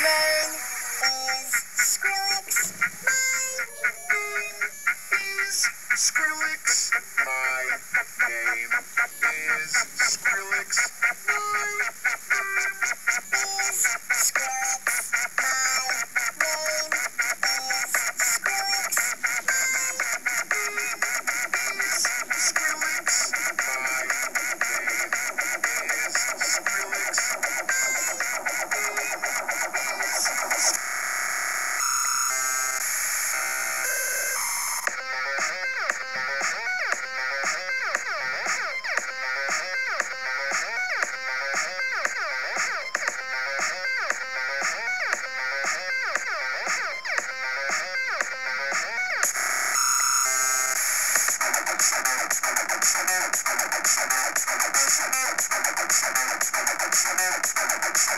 name is Skrillex. My name is Skrillex. My name is Skrillex. Yeah.